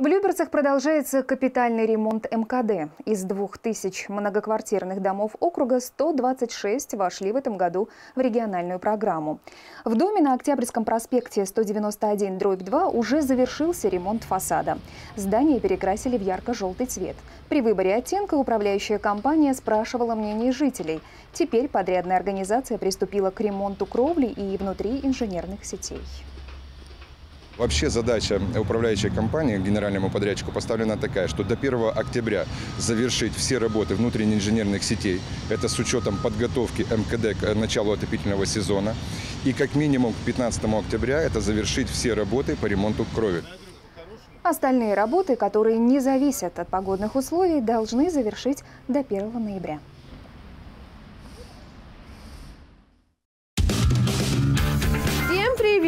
В Люберцах продолжается капитальный ремонт МКД. Из 2000 многоквартирных домов округа 126 вошли в этом году в региональную программу. В доме на Октябрьском проспекте 191-2 уже завершился ремонт фасада. Здание перекрасили в ярко-желтый цвет. При выборе оттенка управляющая компания спрашивала мнение жителей. Теперь подрядная организация приступила к ремонту кровли и внутри инженерных сетей. Вообще задача управляющей компании, генеральному подрядчику поставлена такая, что до 1 октября завершить все работы внутренних инженерных сетей. Это с учетом подготовки МКД к началу отопительного сезона. И как минимум к 15 октября это завершить все работы по ремонту крови. Остальные работы, которые не зависят от погодных условий, должны завершить до 1 ноября.